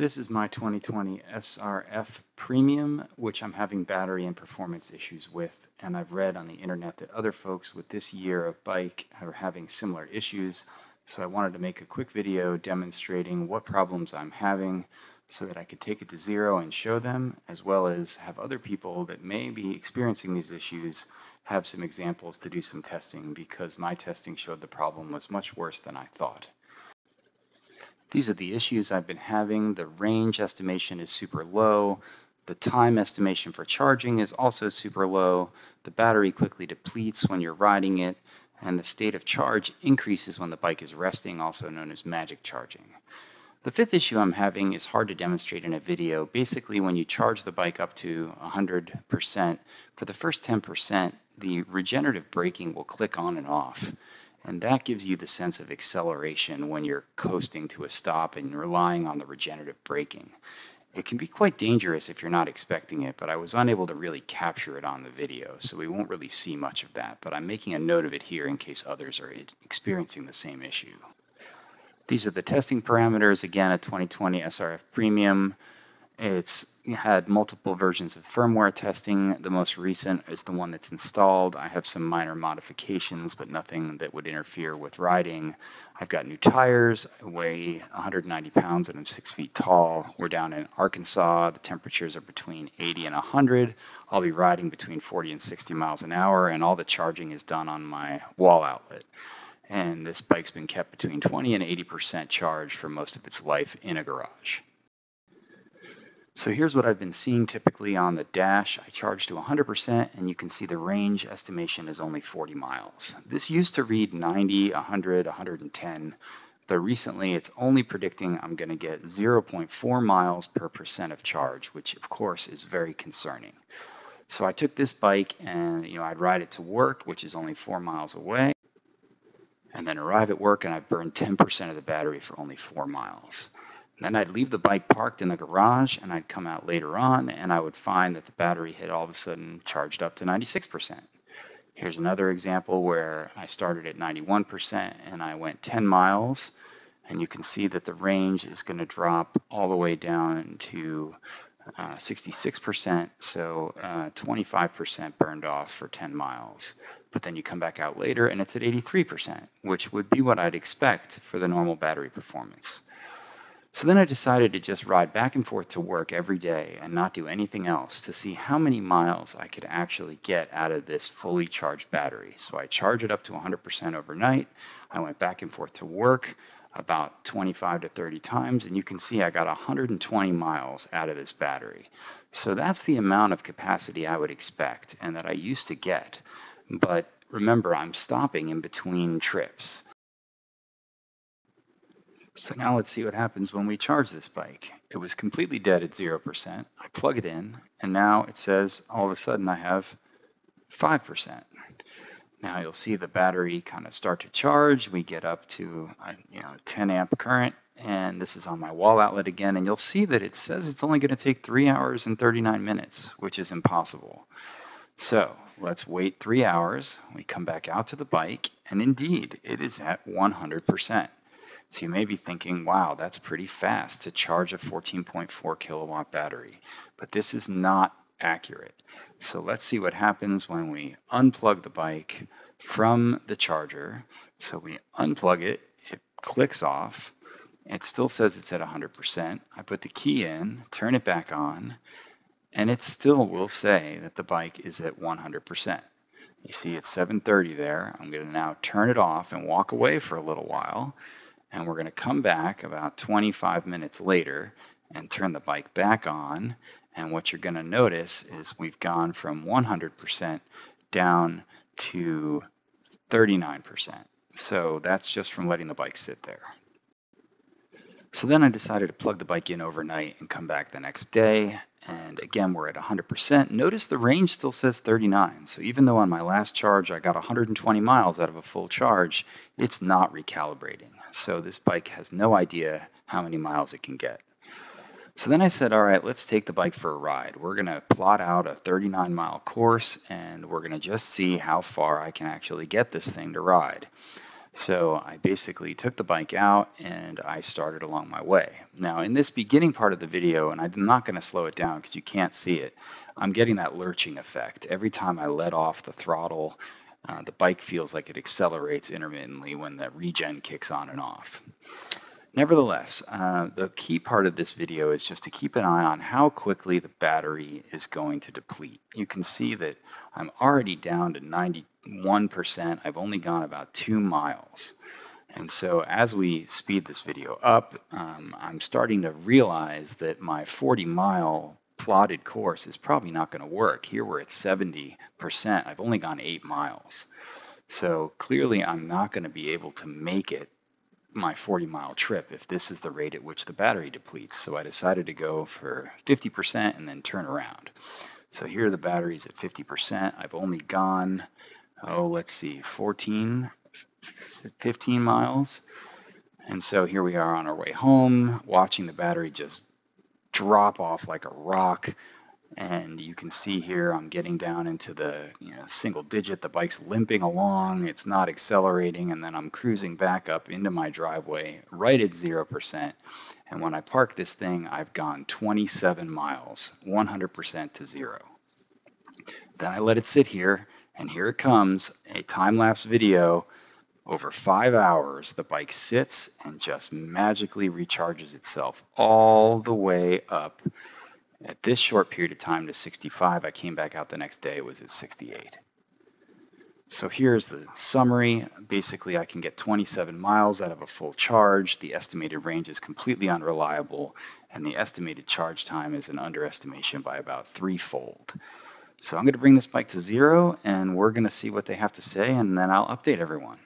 This is my 2020 SRF Premium, which I'm having battery and performance issues with. And I've read on the internet that other folks with this year of bike are having similar issues. So I wanted to make a quick video demonstrating what problems I'm having so that I could take it to Zero and show them, as well as have other people that may be experiencing these issues have some examples to do some testing because my testing showed the problem was much worse than I thought. These are the issues I've been having. The range estimation is super low. The time estimation for charging is also super low. The battery quickly depletes when you're riding it. And the state of charge increases when the bike is resting, also known as magic charging. The fifth issue I'm having is hard to demonstrate in a video. Basically, when you charge the bike up to 100%, for the first 10%, the regenerative braking will click on and off. And that gives you the sense of acceleration when you're coasting to a stop and relying on the regenerative braking. It can be quite dangerous if you're not expecting it, but I was unable to really capture it on the video, so we won't really see much of that. But I'm making a note of it here in case others are experiencing the same issue. These are the testing parameters, again, a 2020 SRF Premium. It's had multiple versions of firmware testing. The most recent is the one that's installed. I have some minor modifications, but nothing that would interfere with riding. I've got new tires. I weigh 190 pounds and I'm six feet tall. We're down in Arkansas. The temperatures are between 80 and 100. I'll be riding between 40 and 60 miles an hour, and all the charging is done on my wall outlet. And this bike's been kept between 20 and 80% charged for most of its life in a garage. So here's what I've been seeing typically on the dash. I charge to 100% and you can see the range estimation is only 40 miles. This used to read 90, 100, 110, but recently it's only predicting I'm going to get 0.4 miles per percent of charge, which of course is very concerning. So I took this bike and you know I'd ride it to work, which is only four miles away, and then arrive at work and I burned 10% of the battery for only four miles. Then I'd leave the bike parked in the garage and I'd come out later on and I would find that the battery had all of a sudden charged up to 96%. Here's another example where I started at 91% and I went 10 miles and you can see that the range is going to drop all the way down to uh, 66%, so 25% uh, burned off for 10 miles. But then you come back out later and it's at 83%, which would be what I'd expect for the normal battery performance. So then I decided to just ride back and forth to work every day and not do anything else to see how many miles I could actually get out of this fully charged battery. So I charged it up to 100% overnight. I went back and forth to work about 25 to 30 times, and you can see I got 120 miles out of this battery. So that's the amount of capacity I would expect and that I used to get. But remember, I'm stopping in between trips. So now let's see what happens when we charge this bike. It was completely dead at 0%. I plug it in, and now it says all of a sudden I have 5%. Now you'll see the battery kind of start to charge. We get up to a you know 10 amp current, and this is on my wall outlet again. And you'll see that it says it's only going to take 3 hours and 39 minutes, which is impossible. So let's wait 3 hours. We come back out to the bike, and indeed, it is at 100%. So you may be thinking, wow, that's pretty fast to charge a 14.4 kilowatt battery. But this is not accurate. So let's see what happens when we unplug the bike from the charger. So we unplug it, it clicks off. It still says it's at 100%. I put the key in, turn it back on, and it still will say that the bike is at 100%. You see it's 7.30 there. I'm going to now turn it off and walk away for a little while and we're going to come back about 25 minutes later and turn the bike back on. And what you're going to notice is we've gone from 100% down to 39%. So that's just from letting the bike sit there. So then I decided to plug the bike in overnight and come back the next day. And again, we're at 100%. Notice the range still says 39. So even though on my last charge I got 120 miles out of a full charge, it's not recalibrating. So this bike has no idea how many miles it can get. So then I said, all right, let's take the bike for a ride. We're going to plot out a 39 mile course and we're going to just see how far I can actually get this thing to ride. So I basically took the bike out and I started along my way. Now, in this beginning part of the video, and I'm not going to slow it down because you can't see it, I'm getting that lurching effect. Every time I let off the throttle, uh, the bike feels like it accelerates intermittently when the regen kicks on and off. Nevertheless, uh, the key part of this video is just to keep an eye on how quickly the battery is going to deplete. You can see that I'm already down to 91%. I've only gone about two miles. And so as we speed this video up, um, I'm starting to realize that my 40 mile plotted course is probably not going to work. Here we're at 70%. I've only gone eight miles. So clearly I'm not going to be able to make it my 40 mile trip if this is the rate at which the battery depletes. So I decided to go for 50% and then turn around. So here are the battery's at 50%. I've only gone, oh, let's see, 14, 15 miles. And so here we are on our way home, watching the battery just drop off like a rock and you can see here I'm getting down into the you know, single digit. The bike's limping along, it's not accelerating, and then I'm cruising back up into my driveway right at 0%. And when I park this thing, I've gone 27 miles, 100% to zero. Then I let it sit here, and here it comes a time lapse video. Over five hours, the bike sits and just magically recharges itself all the way up at this short period of time to 65, I came back out the next day, it was at 68. So here's the summary. Basically, I can get 27 miles out of a full charge. The estimated range is completely unreliable, and the estimated charge time is an underestimation by about threefold. So I'm going to bring this bike to Zero, and we're going to see what they have to say, and then I'll update everyone.